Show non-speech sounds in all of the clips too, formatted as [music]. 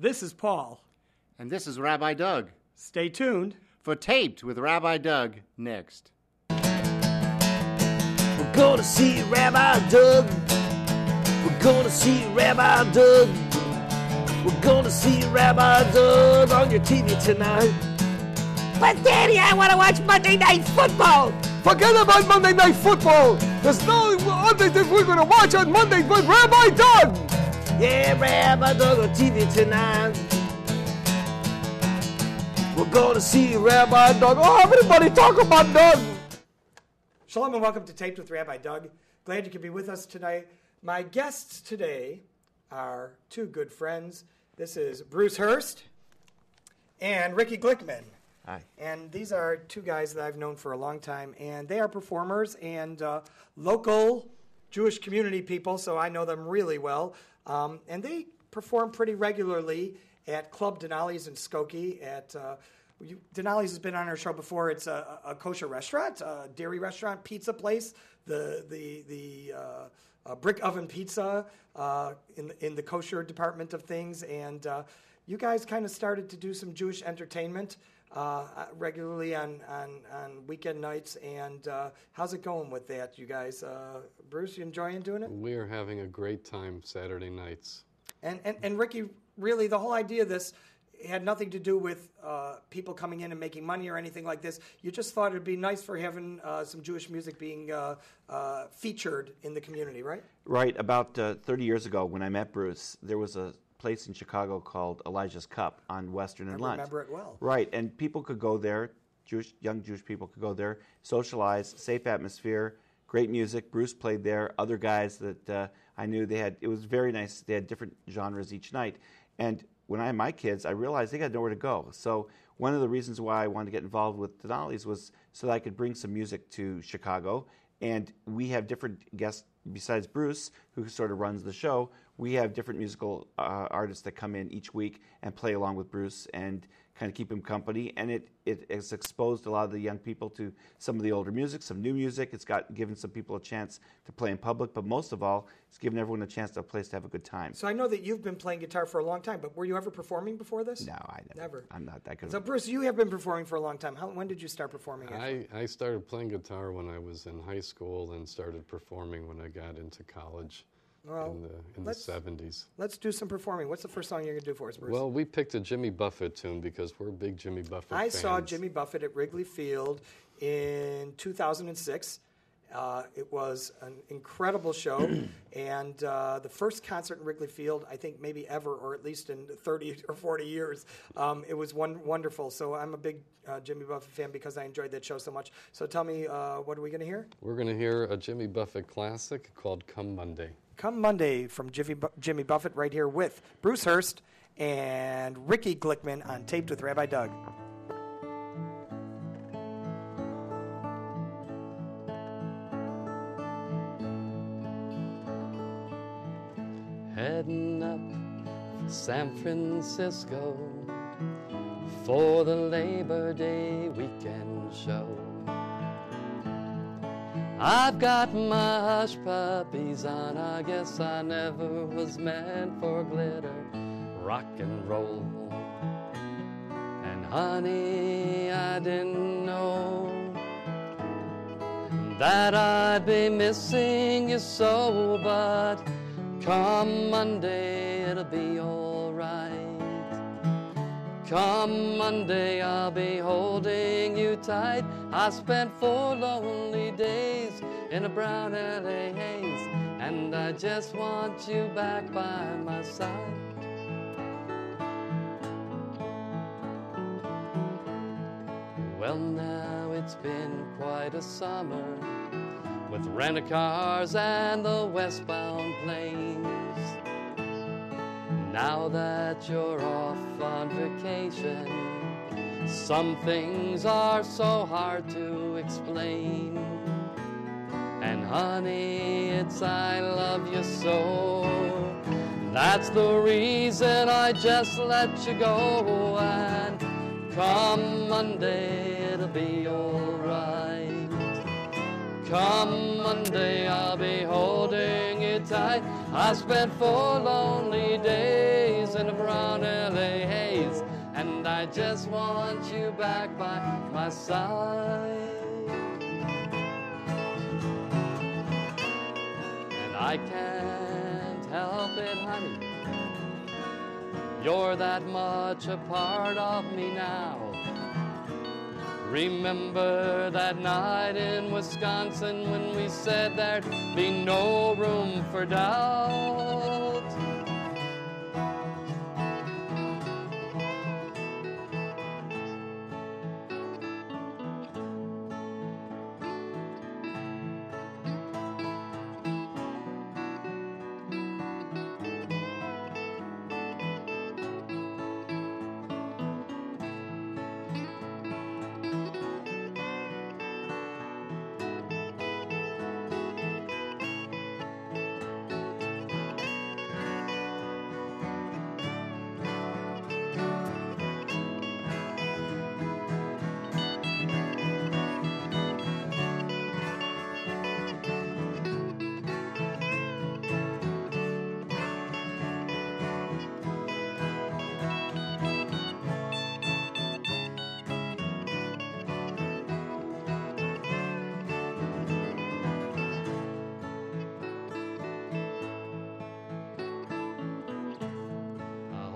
This is Paul. And this is Rabbi Doug. Stay tuned. For Taped with Rabbi Doug next. We're gonna see Rabbi Doug. We're gonna see Rabbi Doug. We're gonna see Rabbi Doug on your TV tonight. But Daddy, I want to watch Monday Night Football. Forget about Monday Night Football. There's no other thing we're gonna watch on Monday but Rabbi Doug. Yeah, Rabbi Doug on TV tonight. We're gonna see Rabbi Doug. Oh, everybody talk about Doug. Shalom and welcome to Taped with Rabbi Doug. Glad you could be with us tonight. My guests today are two good friends. This is Bruce Herst and Ricky Glickman. Hi. And these are two guys that I've known for a long time, and they are performers and uh, local Jewish community people, so I know them really well. Um, and they perform pretty regularly at Club Denali's in Skokie. At uh, you, Denali's has been on our show before. It's a, a kosher restaurant, a dairy restaurant, pizza place. The the the uh, brick oven pizza uh, in in the kosher department of things, and uh, you guys kind of started to do some Jewish entertainment uh, regularly on, on, on weekend nights. And uh, how's it going with that, you guys? Uh, Bruce, you enjoying doing it? We are having a great time Saturday nights. And, and, and Ricky, really, the whole idea of this had nothing to do with uh, people coming in and making money or anything like this. You just thought it'd be nice for having uh, some Jewish music being uh, uh featured in the community, right? Right. About uh, 30 years ago, when I met Bruce, there was a place in Chicago called Elijah's Cup on Western and I Lunt. remember it well. Right, and people could go there. Jewish young Jewish people could go there, socialize, safe atmosphere, great music. Bruce played there. Other guys that uh, I knew they had. It was very nice. They had different genres each night. And when I had my kids, I realized they got nowhere to go. So one of the reasons why I wanted to get involved with Denali's was so that I could bring some music to Chicago. And we have different guests besides Bruce, who sort of runs the show we have different musical uh, artists that come in each week and play along with Bruce and kind of keep him company. And it, it has exposed a lot of the young people to some of the older music, some new music. It's got given some people a chance to play in public, but most of all, it's given everyone a chance to a place to have a good time. So I know that you've been playing guitar for a long time, but were you ever performing before this? No, I never. Never. I'm not that good. So Bruce, you have been performing for a long time. How, when did you start performing? I, I started playing guitar when I was in high school and started performing when I got into college well, in the, in the 70s. Let's do some performing. What's the first song you're going to do for us, Bruce? Well, we picked a Jimmy Buffett tune because we're big Jimmy Buffett I fans. saw Jimmy Buffett at Wrigley Field in 2006. Uh, it was an incredible show, [clears throat] and uh, the first concert in Wrigley Field, I think maybe ever, or at least in 30 or 40 years. Um, it was one, wonderful. So I'm a big uh, Jimmy Buffett fan because I enjoyed that show so much. So tell me, uh, what are we going to hear? We're going to hear a Jimmy Buffett classic called "Come Monday." Come Monday from Jimmy, Bu- Jimmy Buffett right here with Bruce Herst and Ricky Glickman on Taped with Rabbi Doug. Heading up San Francisco for the Labor Day weekend show. I've got my hush puppies on. I guess I never was meant for glitter, rock and roll. And honey, I didn't know that I'd be missing you so, but come Monday, it'll be alright. Come Monday, I'll be holding you tight. I spent four lonely days in a brown LA haze, and I just want you back by my side. Well, now it's been quite a summer with rental cars and the westbound planes. Now that you're off on vacation, some things are so hard to explain. And honey, it's I love you so. That's the reason I just let you go. And come Monday, it'll be alright. Come Monday, I'll be holding tight. I spent four lonely days in a brown LA haze, and I just want you back by my side. And I can't help it, honey. You're that much a part of me now. Remember that night in Wisconsin when we said there'd be no room for doubt?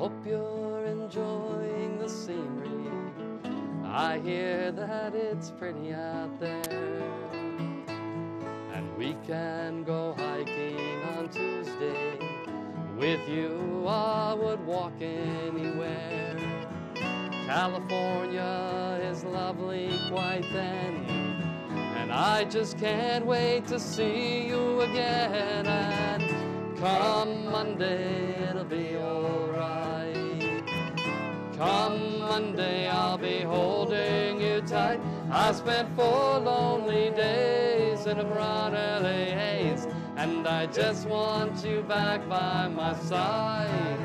Hope you're enjoying the scenery. I hear that it's pretty out there. And we can go hiking on Tuesday. With you, I would walk anywhere. California is lovely quite then. And I just can't wait to see you again. And come Monday, Come Monday, I'll be holding you tight. I spent four lonely days in a brown LA haze, and I just want you back by my side.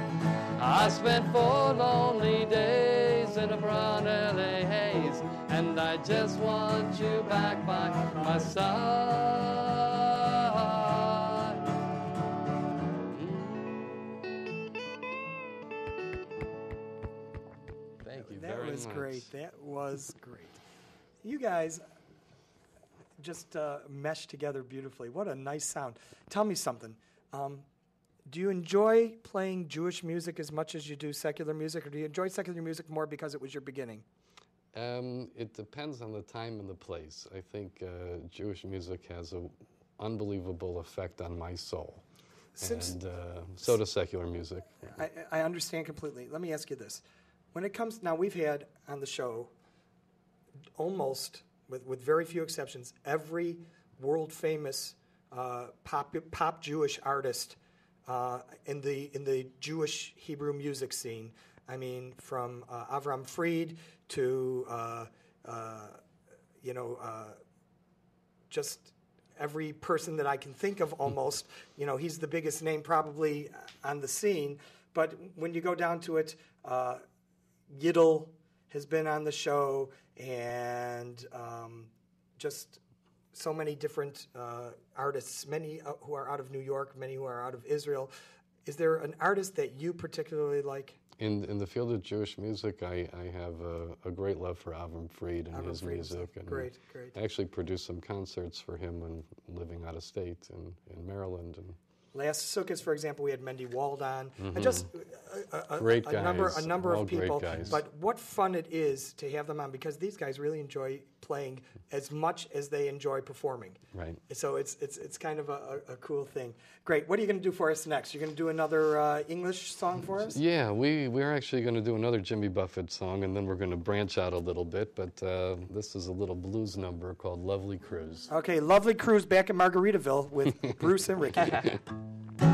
I spent four lonely days in a brown LA haze, and I just want you back by my side. Great. That was great. You guys just uh, meshed together beautifully. What a nice sound. Tell me something. Um, do you enjoy playing Jewish music as much as you do secular music, or do you enjoy secular music more because it was your beginning? Um, it depends on the time and the place. I think uh, Jewish music has an unbelievable effect on my soul. Since- and uh, so does secular music. I, I understand completely. Let me ask you this. When it comes, now we've had on the show almost, with, with very few exceptions, every world famous uh, pop, pop Jewish artist uh, in, the, in the Jewish Hebrew music scene. I mean, from uh, Avram Fried to, uh, uh, you know, uh, just every person that I can think of almost. You know, he's the biggest name probably on the scene. But when you go down to it, uh, Yiddle has been on the show, and um, just so many different uh, artists, many uh, who are out of New York, many who are out of Israel. Is there an artist that you particularly like? In, in the field of Jewish music, I, I have a, a great love for Avram Fried and Avram his Fried music. And great, great. I actually produced some concerts for him when living out of state in, in Maryland. And Last Sukkot, for example, we had Mendy Wald on. And just a, a- a- Mm-hmm. Great a number, a guys, number all of people. guys. But what fun it is to have them on because these guys really enjoy playing as much as they enjoy performing. Right. So it's it's it's kind of a, a, a cool thing. Great. What are you going to do for us next? You're going to do another uh, English song for us? Yeah, we, we're actually going to do another Jimmy Buffett song, and then we're going to branch out a little bit. But uh, this is a little blues number called Lovely Cruise. Okay, lovely cruise back in Margaritaville with Bruce and Ricky. [laughs] Thank you.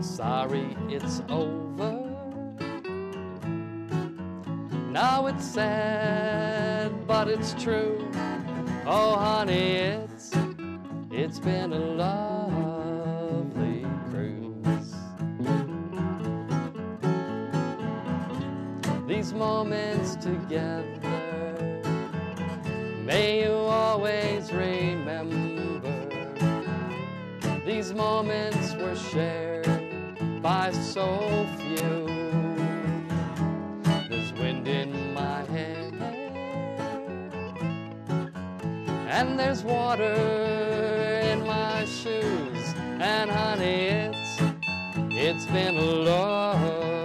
Sorry it's over. Now it's sad, but it's true. Oh, honey, it's it's been a lovely cruise. These moments together, may you always remember. These moments were shared by so few. There's wind in my hair and there's water in my shoes. And honey, it's it's been a lovely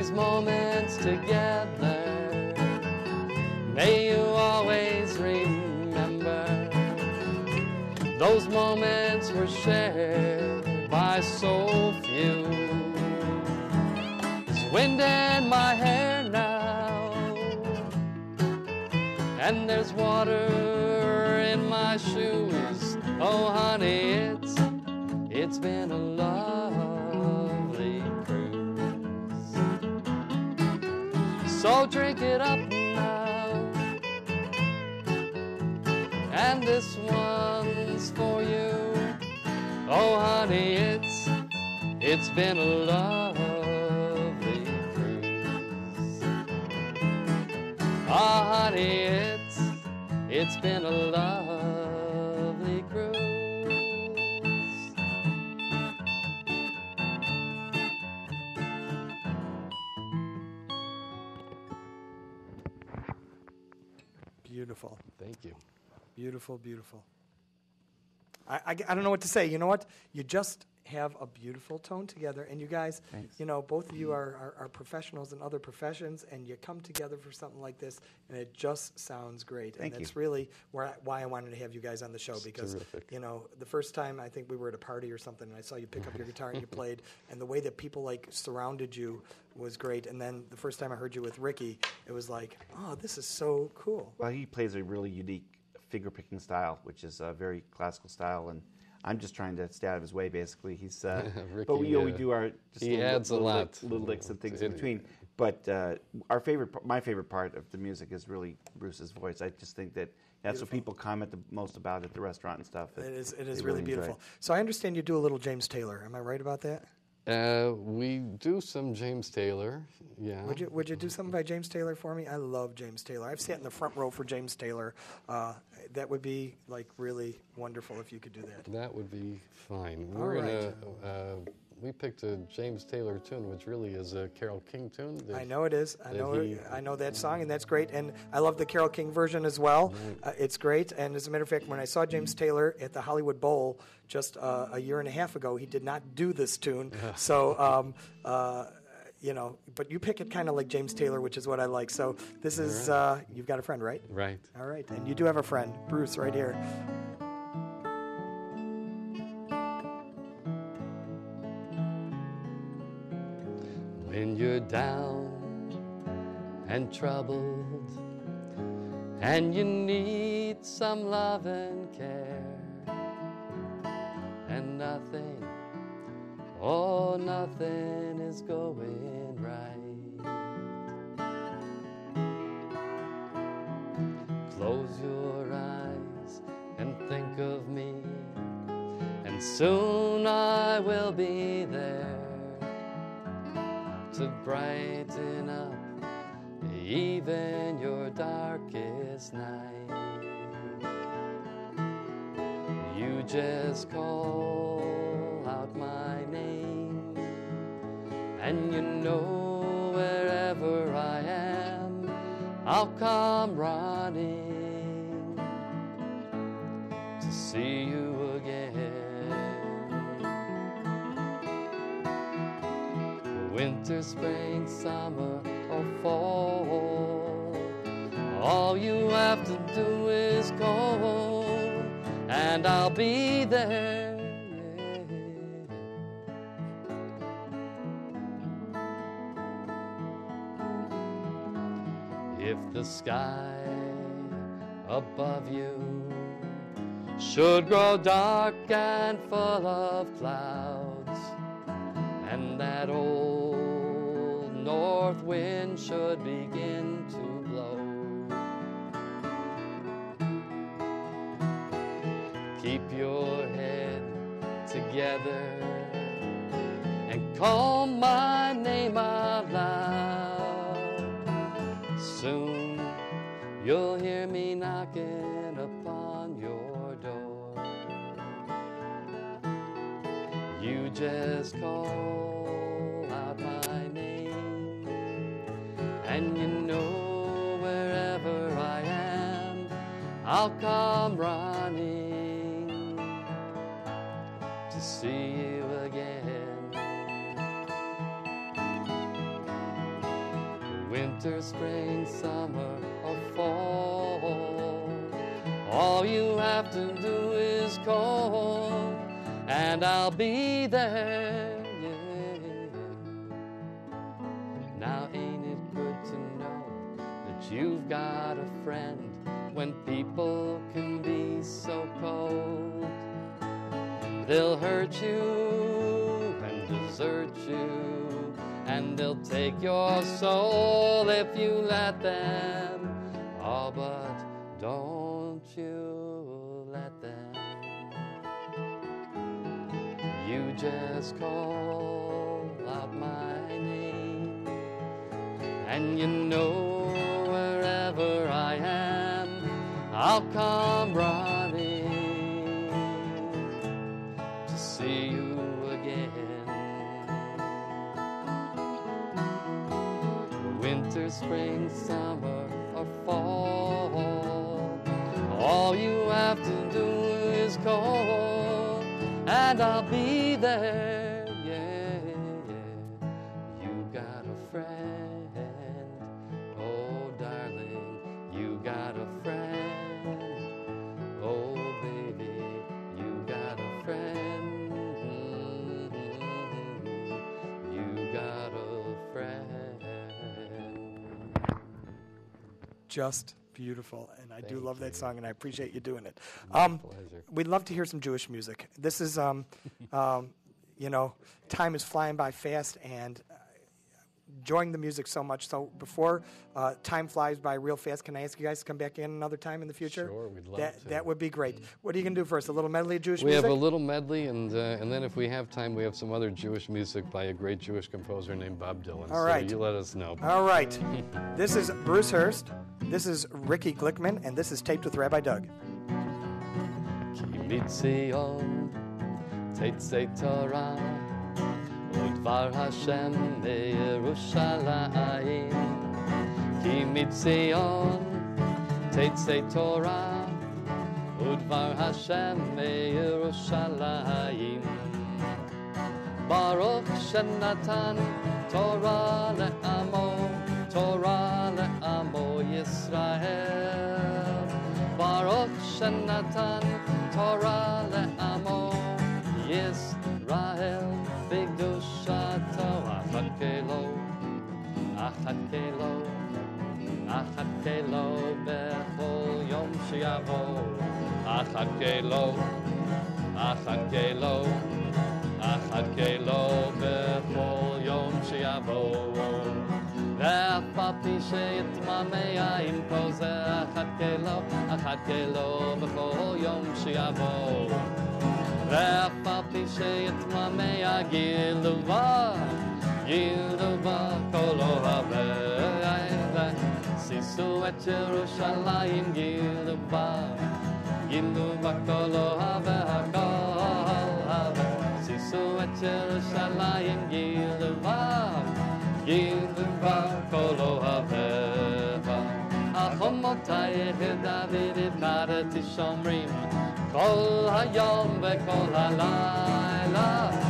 These moments together, may you always remember. Those moments were shared by so few. There's wind in my hair now, and there's water in my shoes. Oh, honey, it's it's been a lovely So drink it up now, and this one's for you. Oh, honey, it's it's been a lovely cruise. Ah, honey, it's it's been a lovely Beautiful, beautiful. I, I, I don't know what to say. You know what? You just have a beautiful tone together. And you guys, you know, both of you mm-hmm. are, are, are professionals in other professions, and you come together for something like this, and it just sounds great. Thank and you. that's really where I, why I wanted to have you guys on the show because, terrific. you know, the first time I think we were at a party or something, and I saw you pick up your guitar and you [laughs] played, and the way that people like surrounded you was great. And then the first time I heard you with Ricky, it was like, oh, this is so cool. Well, he plays a really unique finger picking style, which is a very classical style, and I'm just trying to stay out of his way. Basically, he's. Uh, [laughs] but we, you know, we uh, do our just he little, adds a lot. lick- little licks and things in It- between. But uh, our favorite, my favorite part of the music is really Bruce's voice. I just think that that's what people comment the most about at the restaurant and stuff. that It is. It is they really enjoy. beautiful. So I understand you do a little James Taylor. Am I right about that? Uh, we do some James Taylor. Yeah. Would you Would you do something by James Taylor for me? I love James Taylor. I've sat in the front row for James Taylor. Uh, that would be like really wonderful if you could do that. That would be fine. All We're right. gonna. Uh, we picked a James Taylor tune, which really is a Carole King tune. that- I know it is. I know. he- I know that song, and that's great. And I love the Carole King version as well. Uh, it's great. And as a matter of fact, when I saw James Taylor at the Hollywood Bowl just uh, a year and a half ago, he did not do this tune. so. Um, uh, you know, but you pick it kind of like James Taylor, which is what I like. So this is, uh, you've got a friend, right? Right. All right, and you do have a friend, Bruce, right here. When you're down and troubled, and you need some love and care, and nothing, oh, nothing is going right. Close your eyes and think of me, and soon I will be there to brighten up even your darkest night. You just call out my You know wherever I am, I'll come running to see you again. Winter, spring, summer, or fall. All you have to do is call, and I'll be there. If the sky above you should grow dark and full of clouds, and that old north wind should begin to blow. Keep your head together and call my Soon you'll hear me knocking upon your door. You just call out my name, and you know wherever I am, I'll come running to see Winter, spring, summer, or fall. All you have to do is call, and I'll be there. Yeah. Now, ain't it good to know that you've got a friend when people can be so cold? They'll hurt you and desert you, and they'll take your soul if you let them. Oh, but don't you let them. You just call out my name, and you know wherever I am, I'll come running spring, summer, or fall. All you have to do is call, and I'll be there. Just beautiful, and I do love that song, and I appreciate you doing it. Um, pleasure. we'd love to hear some Jewish music. This is, um, [laughs] um, you know, time is flying by fast, and enjoying the music so much. So before uh, time flies by real fast, can I ask you guys to come back in another time in the future? Sure, we'd love that, to. That would be great. What are you going to do first? A little medley of Jewish we music? We have a little medley, and uh, and then if we have time, we have some other Jewish music by a great Jewish composer named Bob Dylan. All right. So you let us know. All right. this is Bruce Herst. This is Ricky Glickman, and this is Taped with Rabbi Doug. Torah. תורה ודבר השם בירושלים כי מציון תצא תורה ודבר השם בירושלים ברוך שנתן תורה לעמו תורה לעמו ישראל ברוך שנתן תורה לעמו ישראל נחכה לו, נחכה לו בכל יום שיבוא. אחכה לו, אחכה לו, אחכה לו בכל יום שיבוא. ואף על פי שיתמהמה עם כל זה, אחכה לו, אחכה לו בכל יום שיבוא. ואף על פי שיתמהמה גילובה עיר כל אוהביה, שישו את ירושלים עיר בה, עיר כל אוהביה, כל אוהביה, שישו את ירושלים עיר בה, עיר כל אוהביה. על חומותייך דוד הבנדתי שומרים, כל היום וכל הלילה.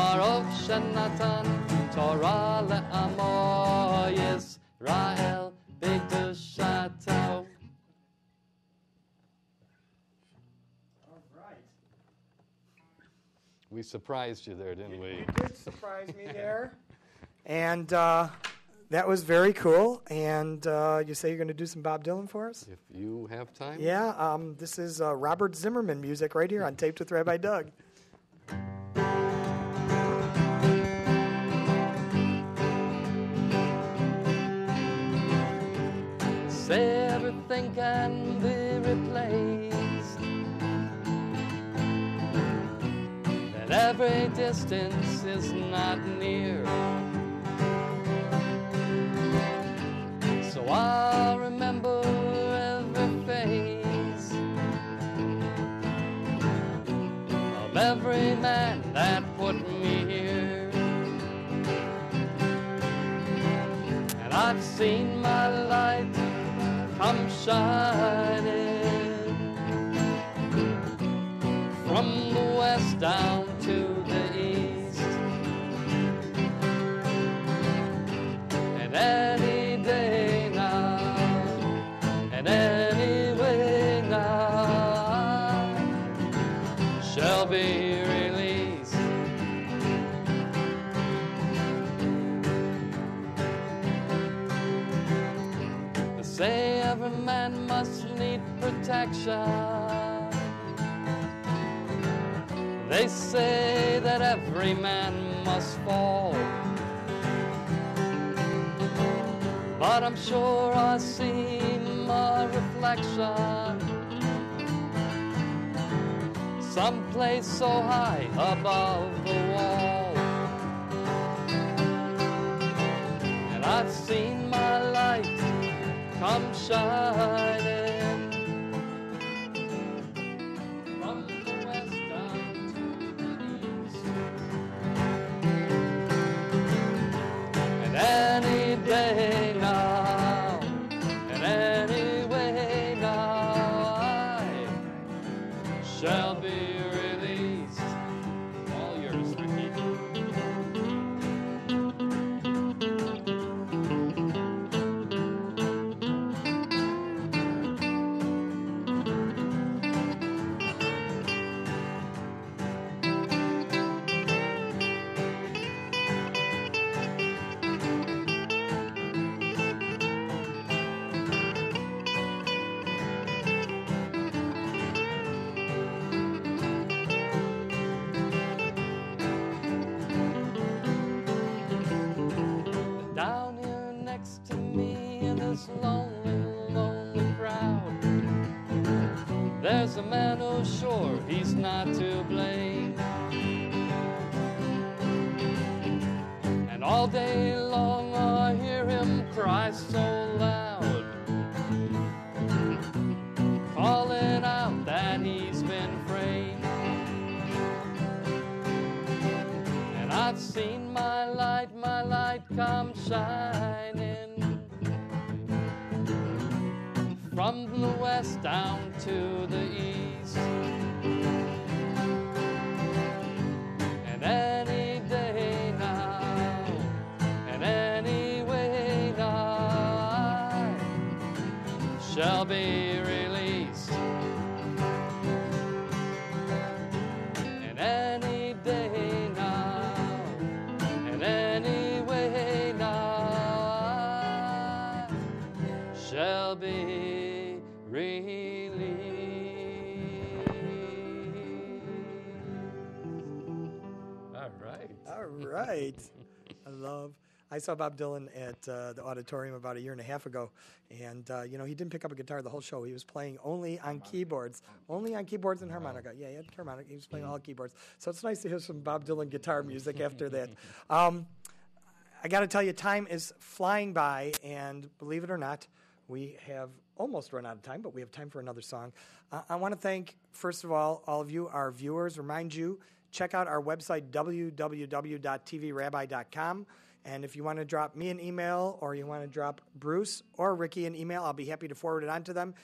Baruch Shenatan Torah le'amo Yisrael b'kedushato. We surprised you there, didn't we? You did surprise me there. [laughs] and uh, that was very cool. And uh, you say you're going to do some Bob Dylan for us? If you have time. Yeah, um, this is uh, Robert Zimmerman music right here on Taped with Rabbi Doug. [laughs] everything can be replaced. That every distance is not near. So I'll remember every face of every man that put me here. And I've seen my light come shining. From the west down every man must fall. But I'm sure I see my reflection someplace so high above the wall. And I've seen my light come shining this lonely, lonely crowd, there's a man who's sure he's not to blame. And all day long I hear him cry so loud, calling out that he's been framed. And I've seen my light, my light come shining the west down to the east. And any day now, and any way now, shall be released. And any day now, and any way now, shall be I saw Bob Dylan at uh, the auditorium about a year and a half ago, and uh, you know he didn't pick up a guitar the whole show. He was playing only on keyboards, only on keyboards and harmonica. Yeah, he had harmonica. He was playing all keyboards. So it's nice to hear some Bob Dylan guitar music [laughs] after that. Um, I got to tell you, time is flying by, and believe it or not, we have almost run out of time, but we have time for another song. Uh, I want to thank, first of all, all of you, our viewers. Remind you, check out our website, www.tvrabbi.com. And if you want to drop me an email or you want to drop Bruce or Ricky an email, I'll be happy to forward it on to them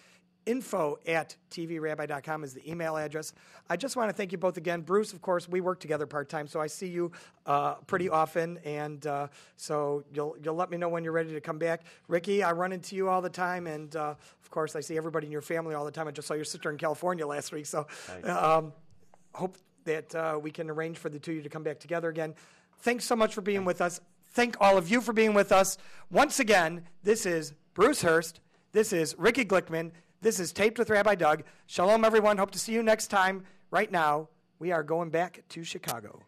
info at tvrabbi.com is the email address. I just want to thank you both again. Bruce, of course, we work together part time, so I see you uh, pretty often, and uh, so you'll, you'll let me know when you're ready to come back. Ricky, I run into you all the time, and uh, of course, I see everybody in your family all the time. I just saw your sister in California last week, so um, hope that uh, we can arrange for the two of you to come back together again. Thanks so much for being with us. Thank all of you for being with us. Once again, this is Bruce Herst. This is Ricky Glickman. This is Taped with Rabbi Doug. Shalom, everyone. Hope to see you next time. Right now, we are going back to Chicago.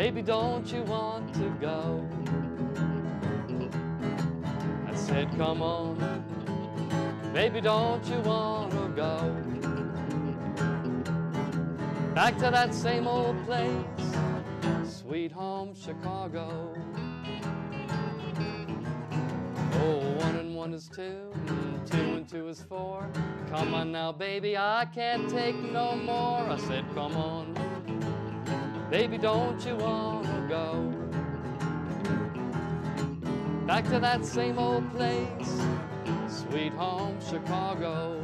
Baby, don't you want to go? I said, come on, baby, don't you want to go? Back to that same old place, sweet home Chicago. Oh, one and one is two, two and two is four. Come on now, baby, I can't take no more. I said, come on, baby, don't you wanna go? Back to that same old place, sweet home Chicago.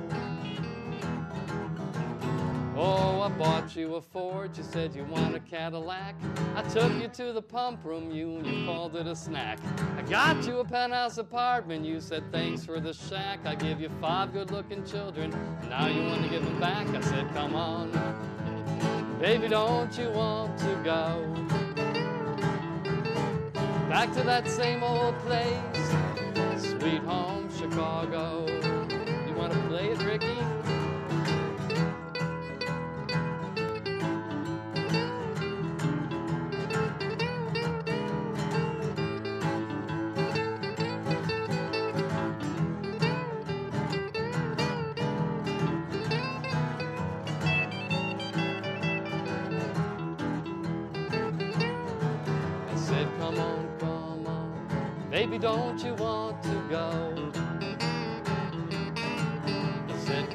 Oh, I bought you a Ford, you said you want a Cadillac. I took you to the pump room, you and you called it a snack. I got you a penthouse apartment, you said thanks for the shack. I give you five good looking children, now you want to give them back. I said, come on, baby, don't you want to go? Back to that same old place, sweet home Chicago. You want to play it, Ricky?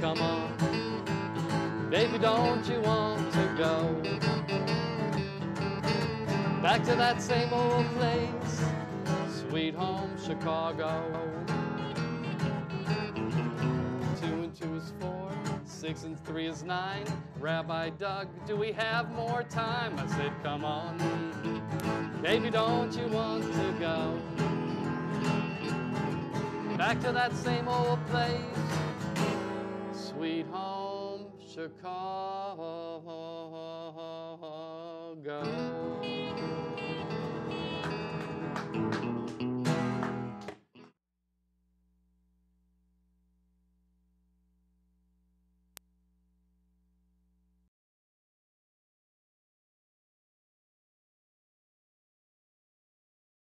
Come on, baby, don't you want to go? Back to that same old place, sweet home Chicago. Two and two is four, six and three is nine. Rabbi Doug, do we have more time? I said, come on, baby, don't you want to go? Back to that same old place, sweet home, Chicago.